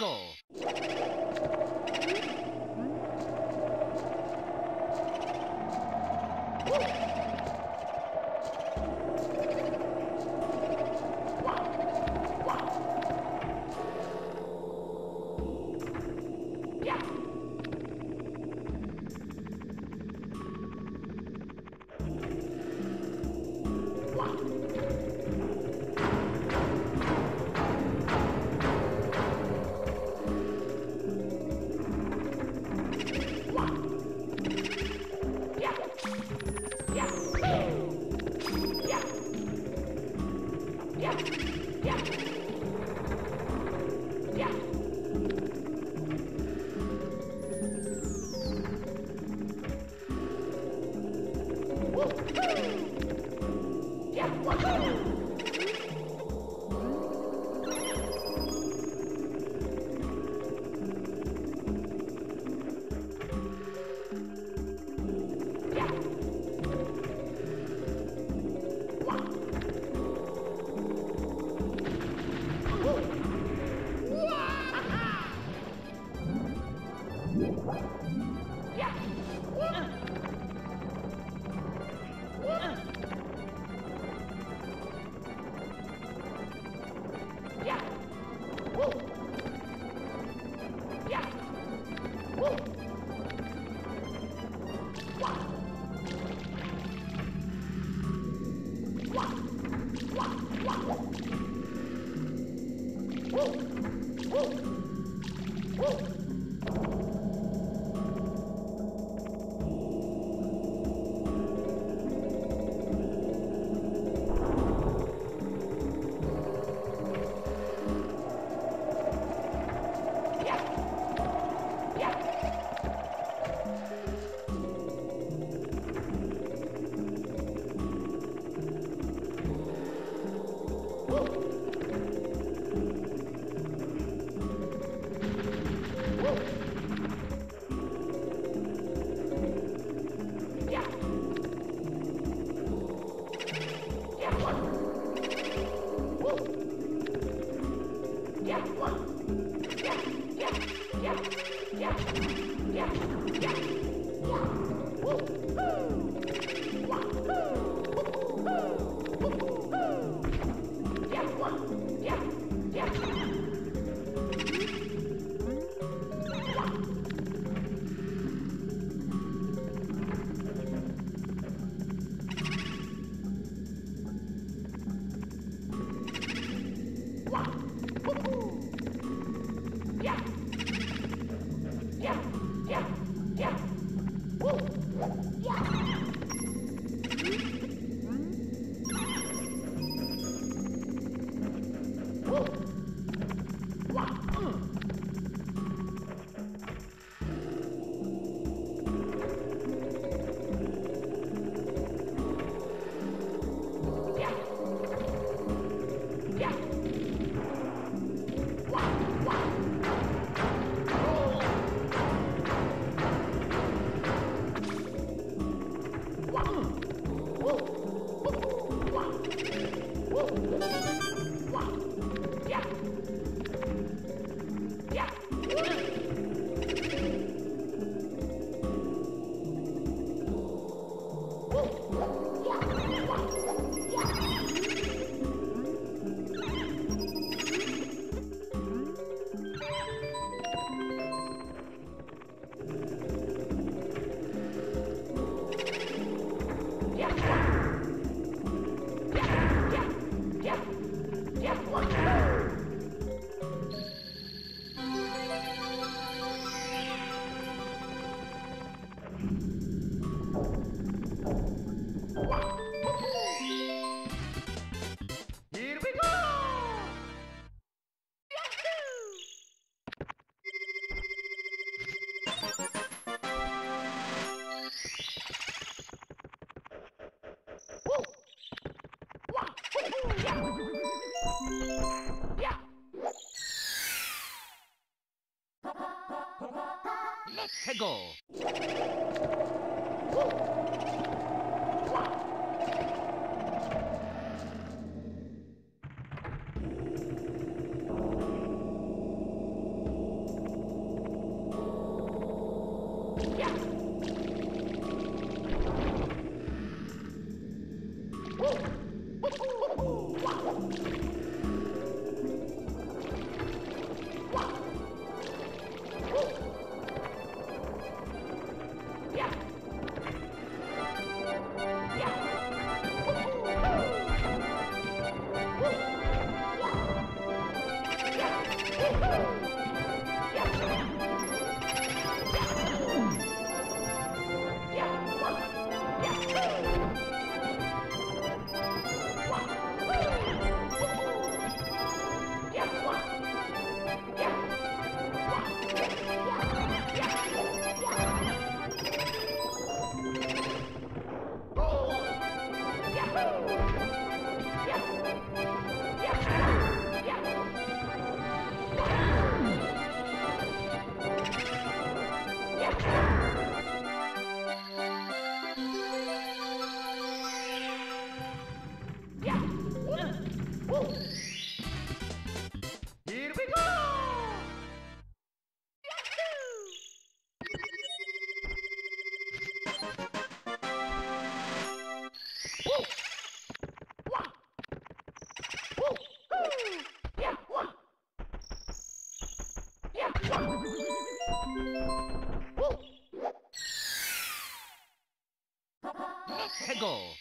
Let's Yeah. Here Let's go! 해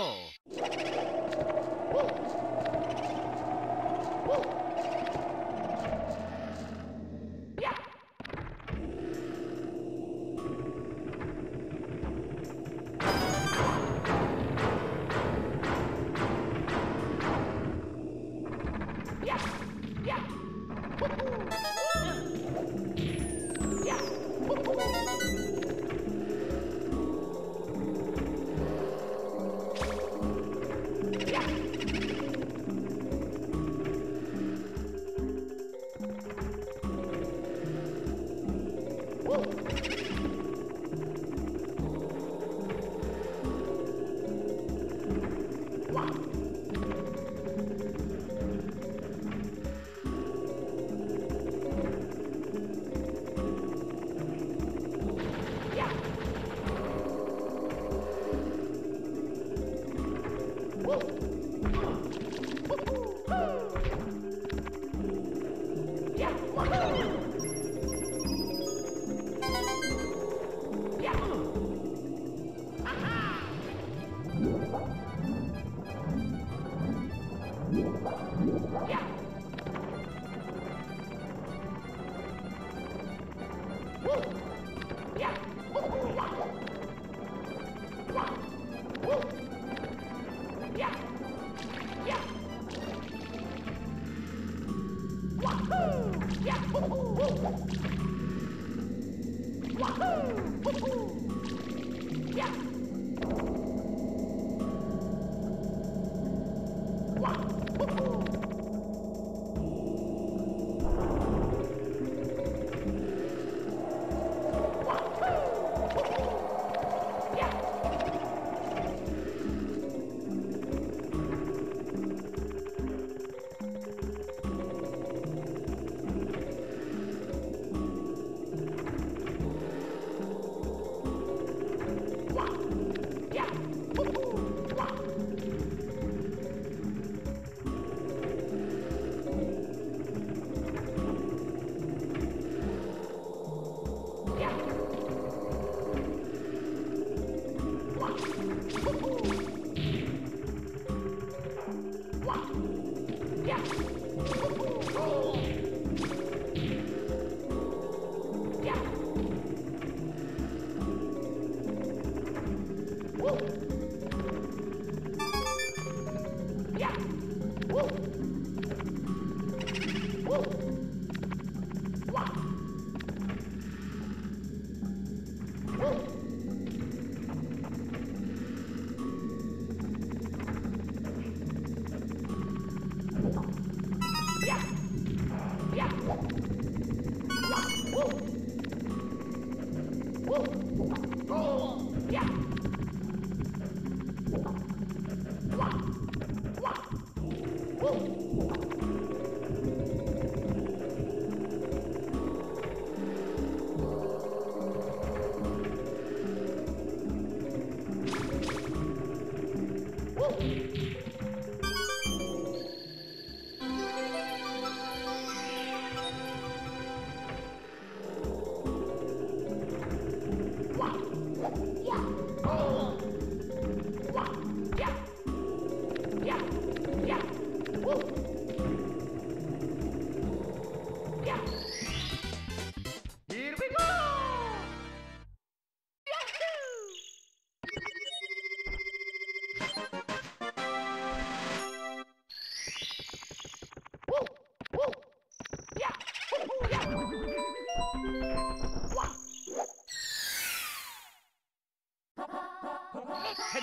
해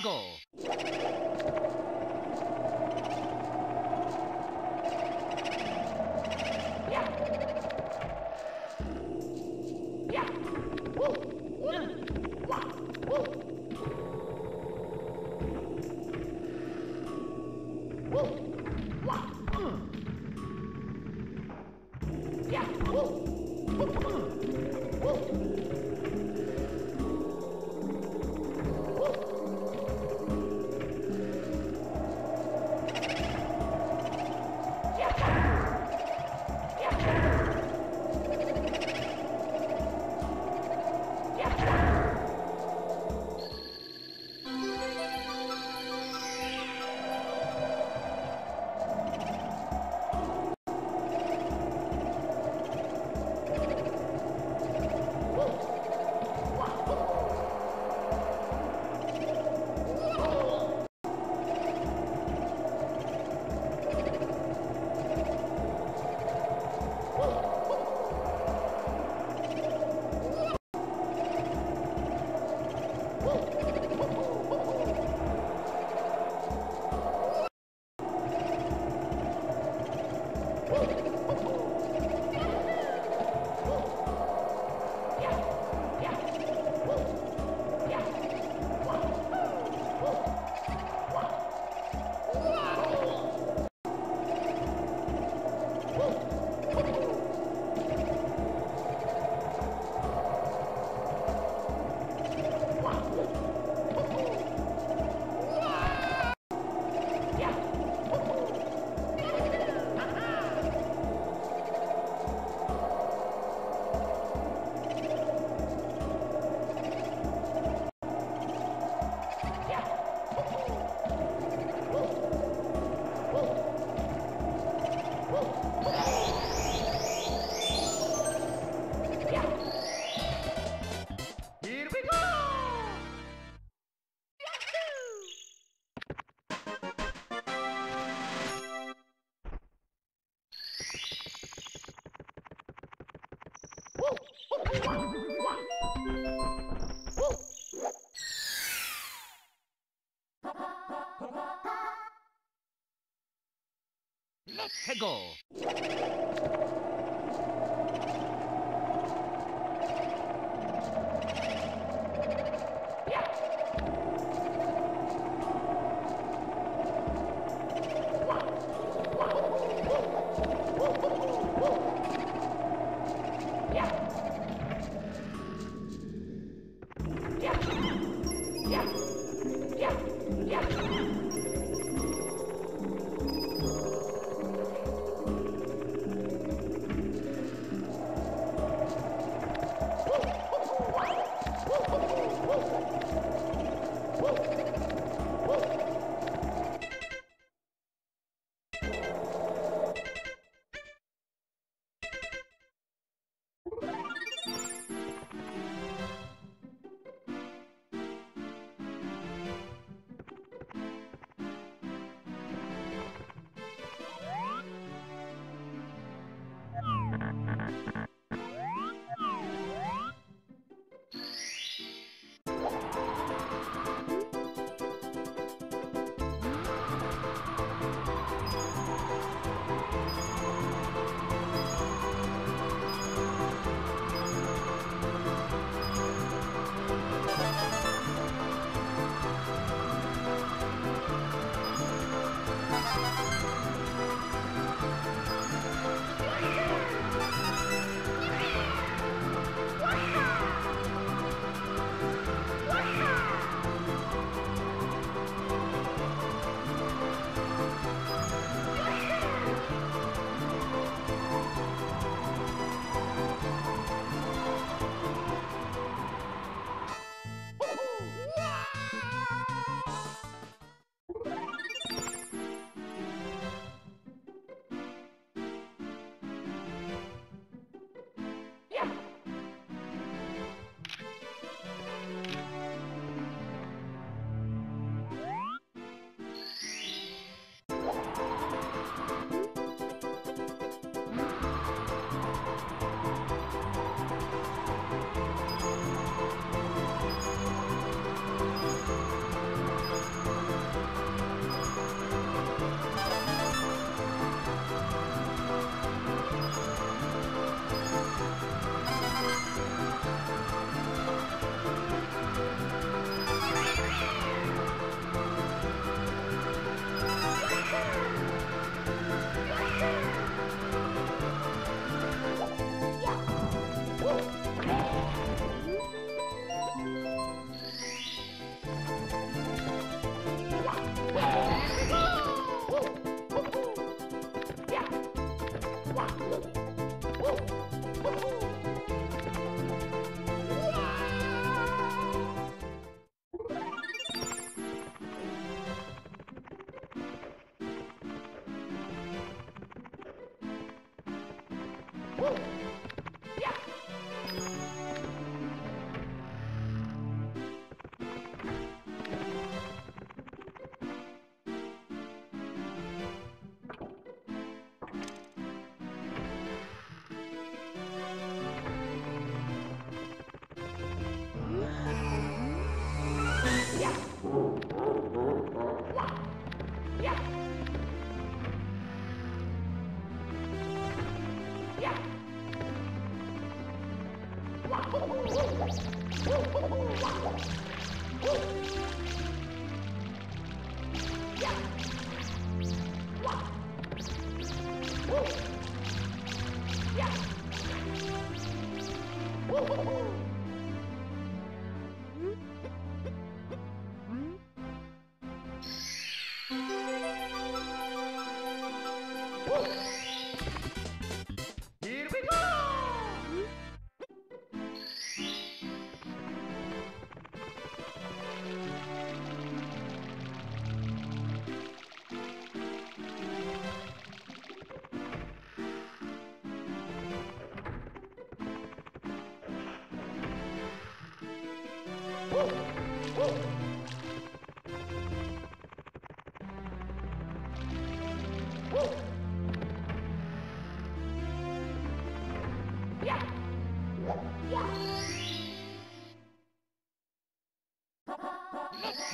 go. 해고 Here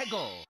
해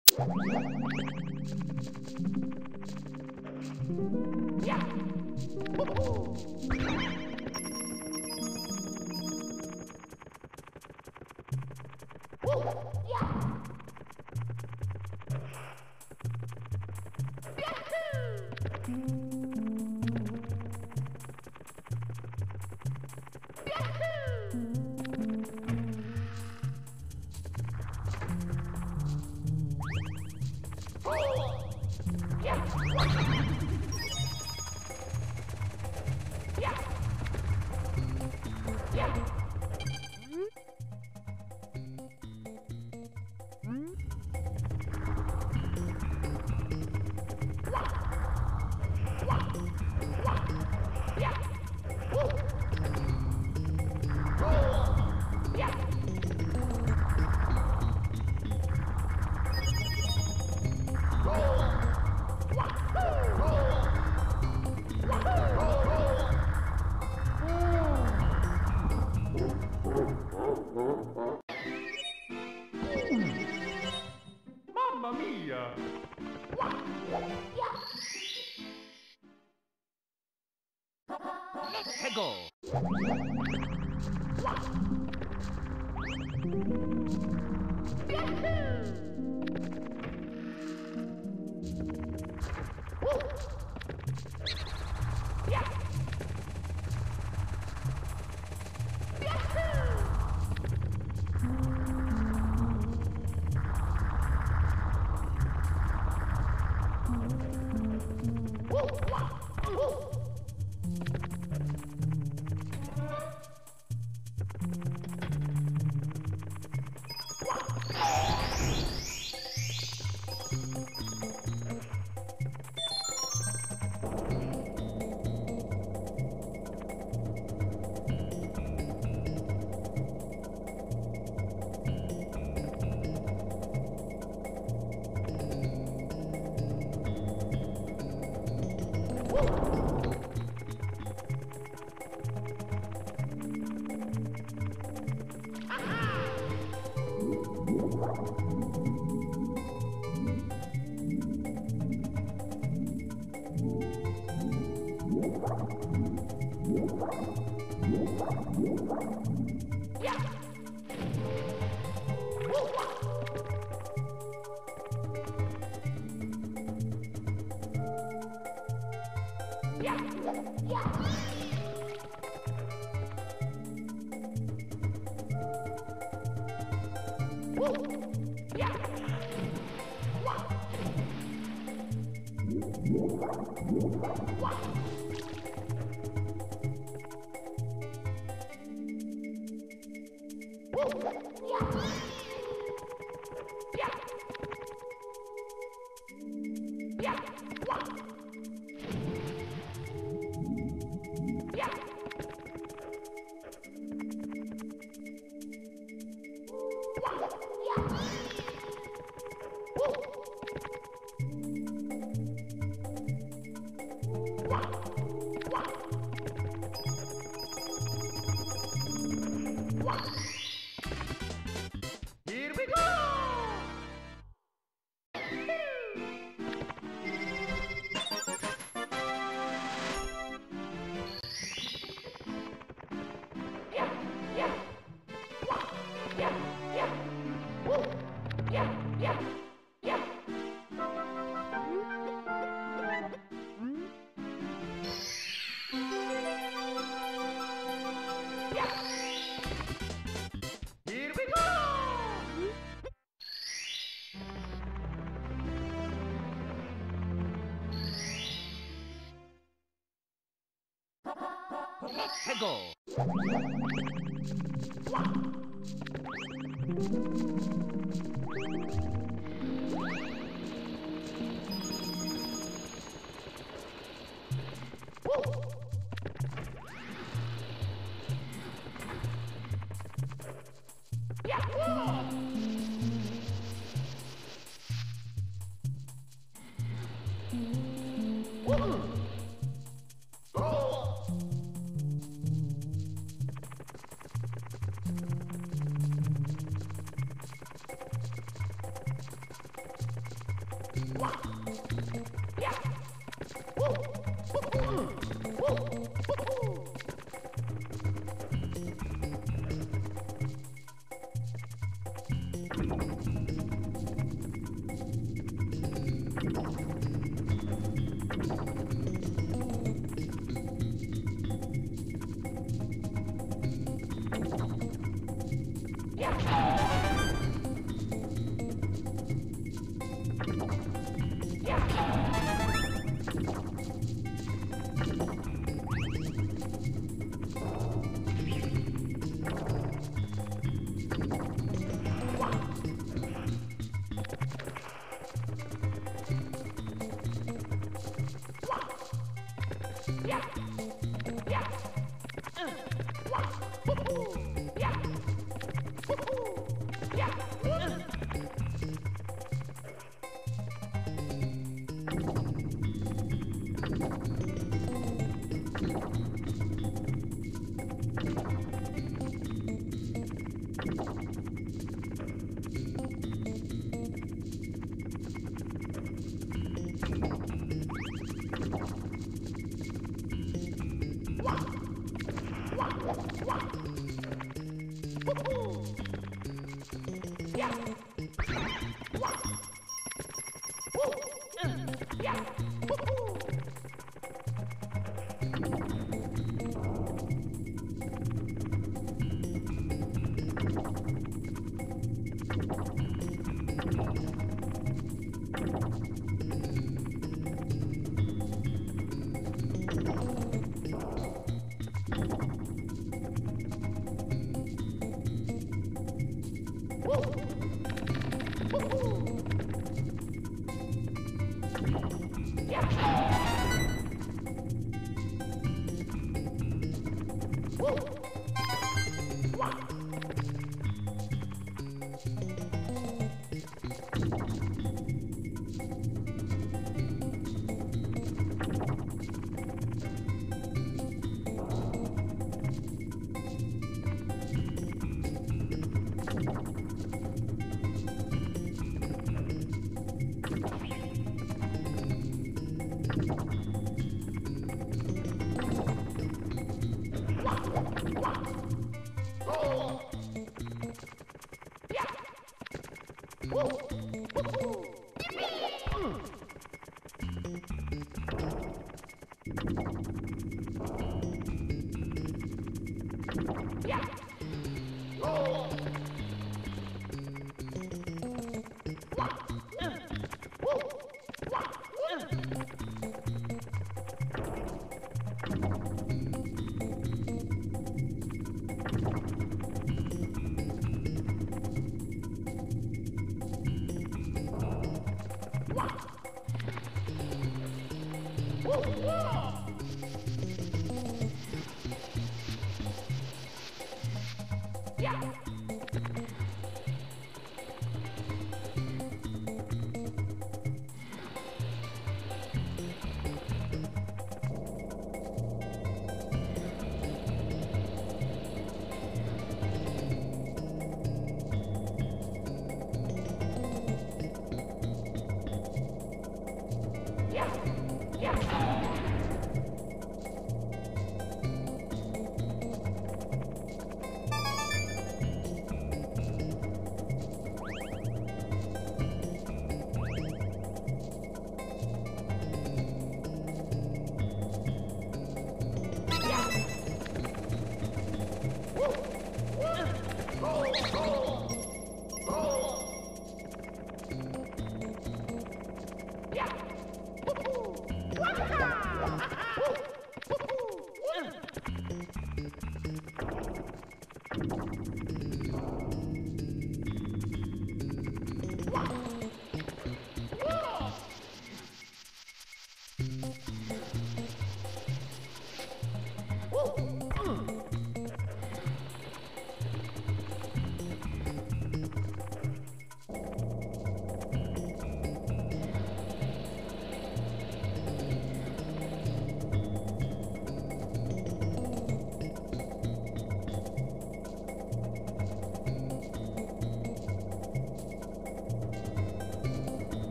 Here watch Yeah.